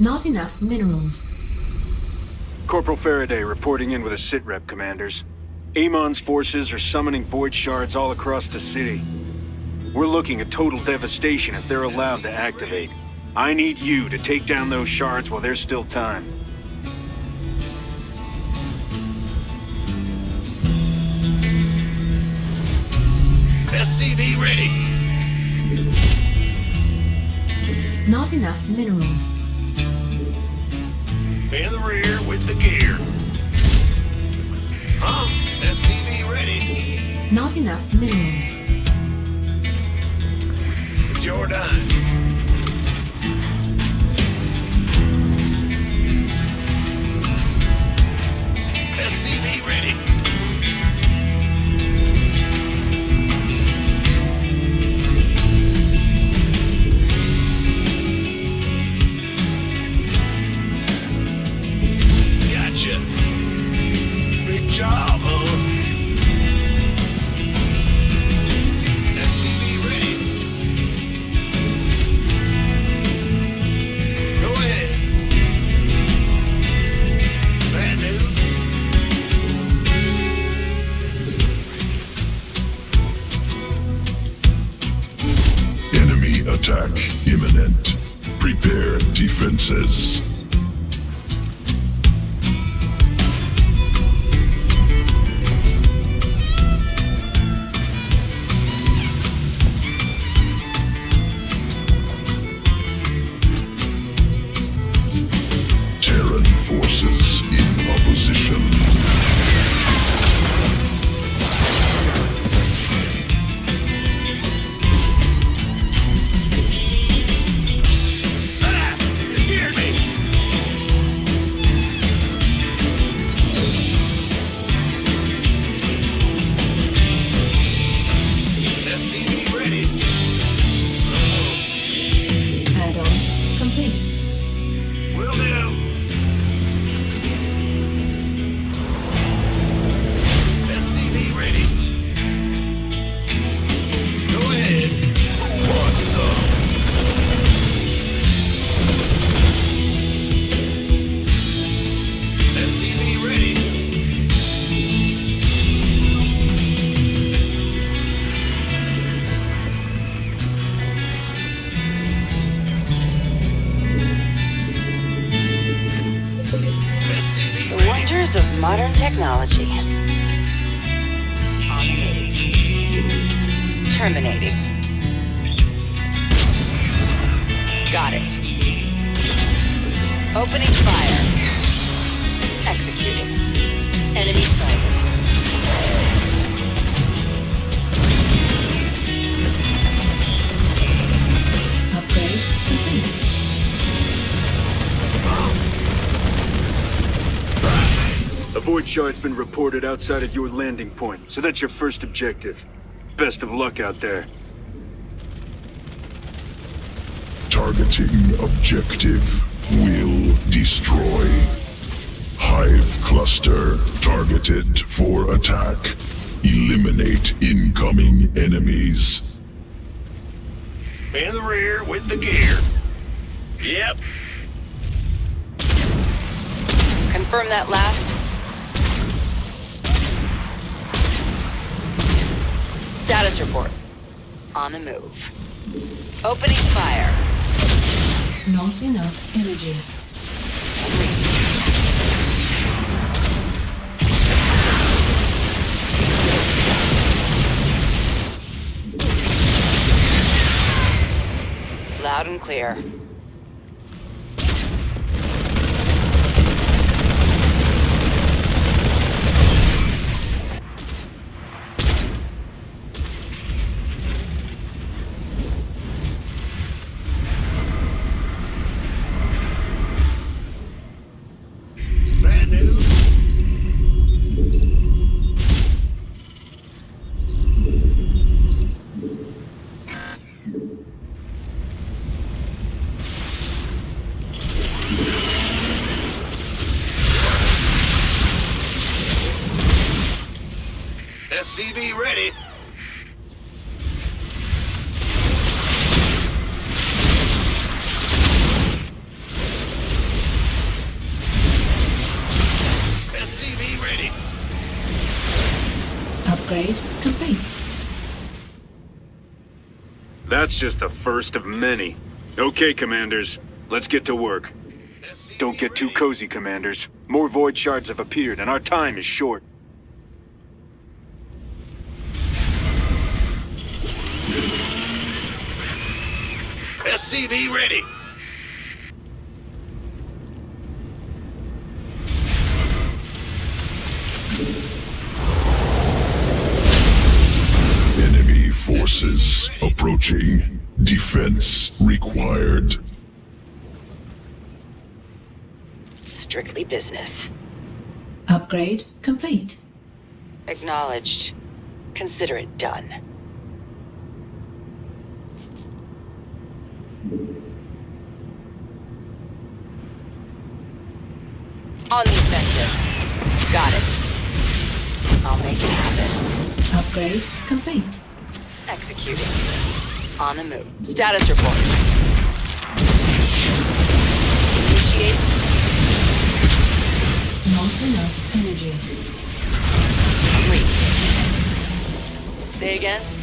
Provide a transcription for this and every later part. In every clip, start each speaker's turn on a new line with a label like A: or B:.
A: Not enough minerals.
B: Corporal Faraday reporting in with a sitrep, commanders. Amon's forces are summoning void shards all across the city. We're looking at total devastation if they're allowed to activate. I need you to take down those shards while there's still time.
C: SCV ready.
A: Not enough minerals.
C: In the rear with the gear. Ready.
A: Not enough minerals.
C: It's
D: Of modern technology. Terminating. Got it. Opening fire. Executing. Enemy sighted.
B: A void shard's been reported outside of your landing point, so that's your first objective. Best of luck out there.
E: Targeting objective will destroy. Hive cluster targeted for attack. Eliminate incoming enemies.
C: In the rear with the gear. Yep.
D: Confirm that last. Status report. On the move. Opening fire.
A: Not enough energy.
D: Loud and clear.
B: That's just the first of many. Okay, Commanders. Let's get to work. Don't get too cozy, Commanders. More Void Shards have appeared, and our time is short.
C: SCV ready.
E: Approaching. Defense required.
D: Strictly business.
A: Upgrade complete.
D: Acknowledged. Consider it done. On the offensive. Got it. I'll make it happen.
A: Upgrade complete.
D: Executing. On the move. Status report. Initiate.
A: Not enough energy.
D: Wait. Say again?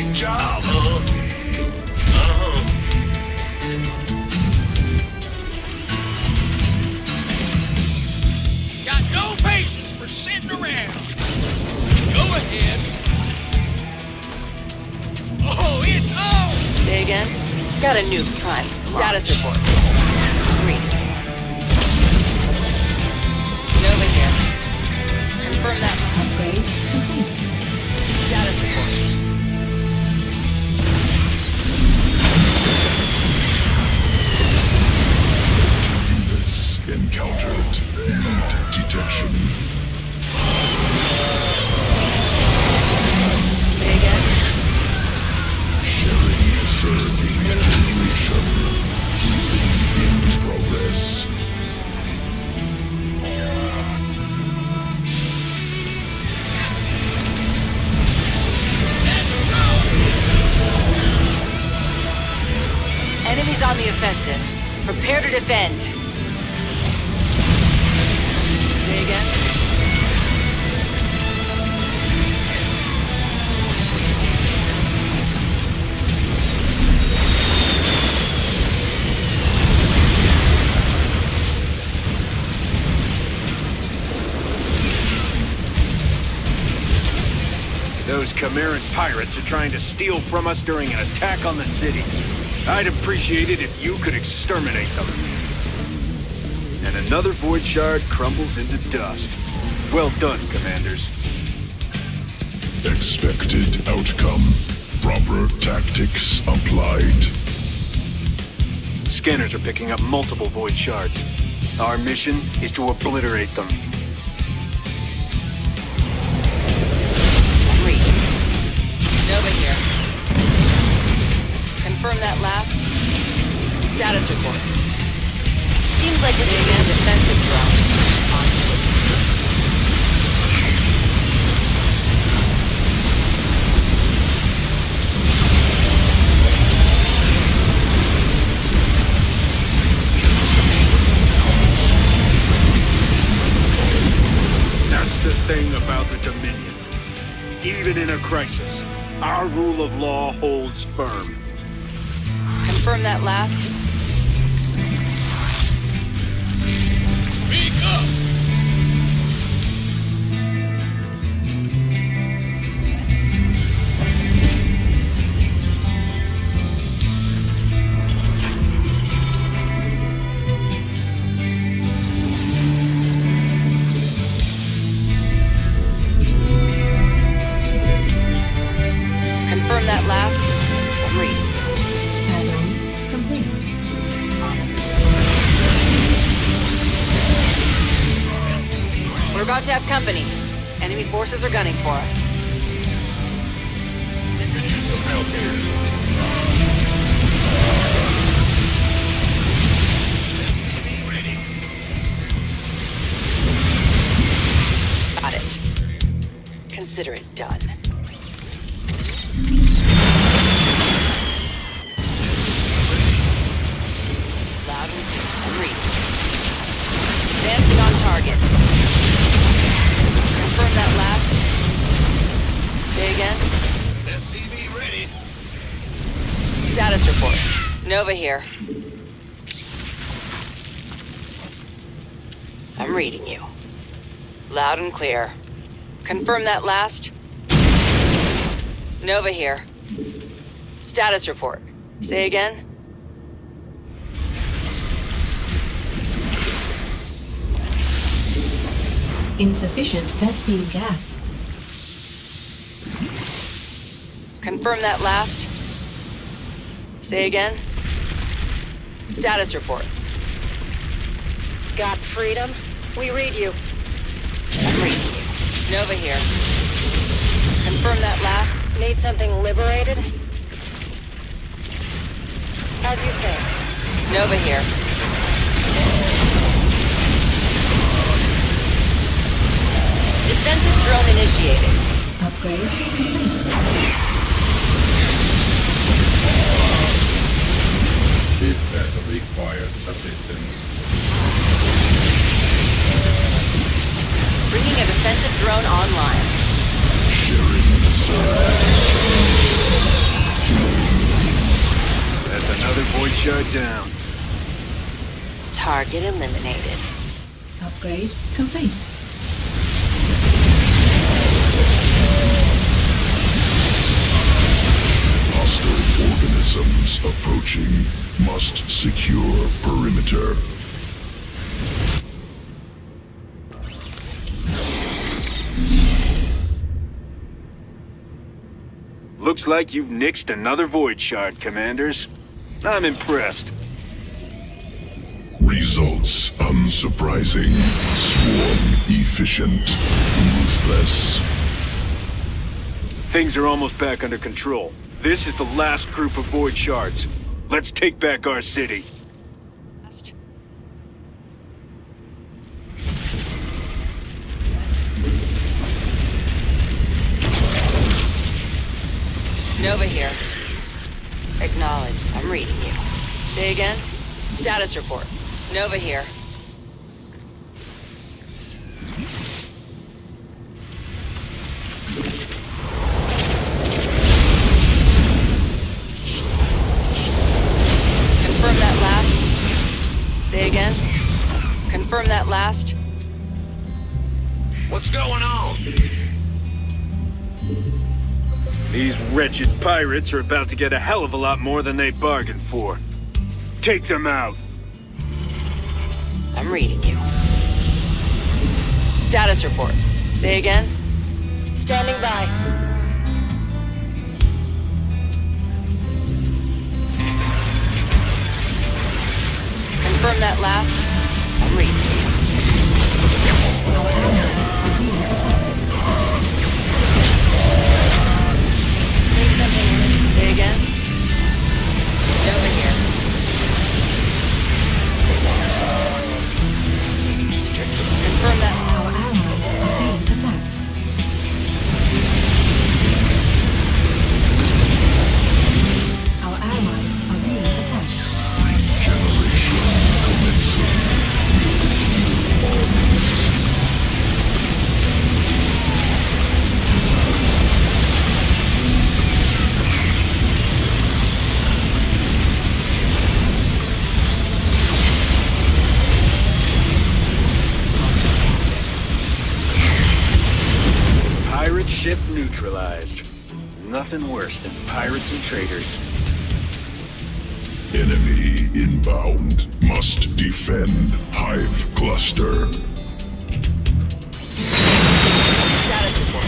C: Job.
F: Got no patience for sitting around. Go ahead. Oh, it's!
D: Say again? Got a new prime. Status report. Prepare to defend. Say again?
B: Those Kimeran pirates are trying to steal from us during an attack on the city. I'd appreciate it if you could exterminate them. And another Void Shard crumbles into dust. Well done, Commanders.
E: Expected outcome. Proper tactics applied.
B: Scanners are picking up multiple Void Shards. Our mission is to obliterate them.
D: Status report. Seems like it's a defensive drone.
B: That's the thing about the Dominion. Even in a crisis, our rule of law holds firm.
D: Confirm that last. Company. Enemy forces are gunning for us. Nova here. I'm reading you. Loud and clear. Confirm that last. Nova here. Status report. Say again?
A: Insufficient Vespene gas.
D: Confirm that last. Say again? Status report.
G: Got freedom? We read you.
D: I'm you. Nova here. Confirm that last.
G: Need something liberated? As you say.
D: Nova here. Defensive drone initiated.
A: Upgrade complete.
H: This vessel requires assistance.
D: Bringing a defensive drone online.
B: Sharing That's another void shard down.
D: Target eliminated.
A: Upgrade complete.
E: Organisms approaching. Must secure perimeter.
B: Looks like you've nixed another void shard, commanders. I'm impressed.
E: Results unsurprising. Swarm efficient. Ruthless.
B: Things are almost back under control. This is the last group of void shards. Let's take back our city.
D: Nova here. Acknowledge. I'm reading you. Say again? Status report. Nova here. Last.
C: What's going on?
B: These wretched pirates are about to get a hell of a lot more than they bargained for. Take them out.
D: I'm reading you. Status report. Say again?
G: Standing by.
D: Confirm that last. I'm reading you.
G: Need
B: pirates and traitors.
E: Enemy inbound. Must defend Hive Cluster.
D: Status report.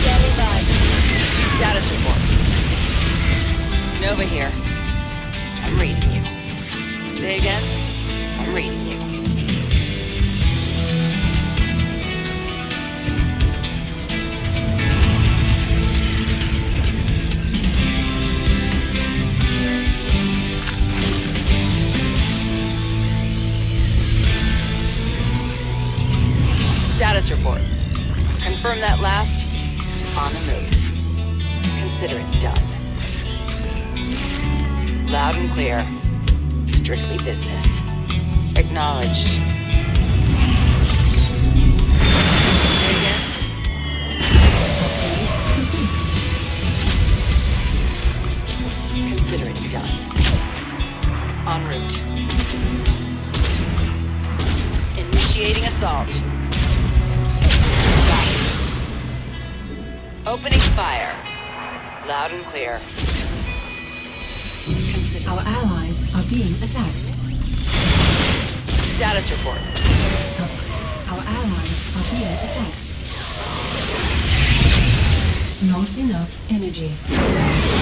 G: standing by.
D: Status report. Nova here. I'm reading you. Say again? loud and clear. Strictly business. Acknowledged. Consider it done. En route. Initiating assault. Got it. Opening fire. Loud and clear.
A: Our allies are being attacked.
D: Status report.
A: Our allies are being attacked. Not enough energy.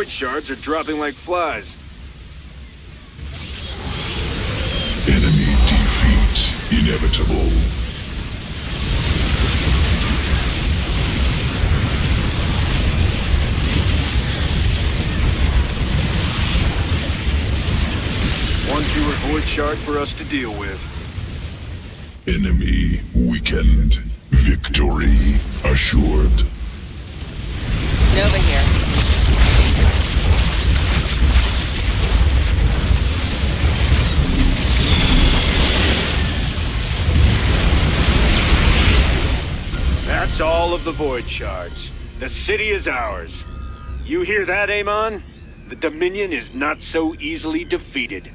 B: Void shards are dropping like flies.
E: enemy defeat inevitable.
B: One fewer void shard for us to deal with.
E: Enemy weakened. Victory assured.
D: Nova here.
B: All of the void shards. The city is ours. You hear that, Amon? The Dominion is not so easily defeated.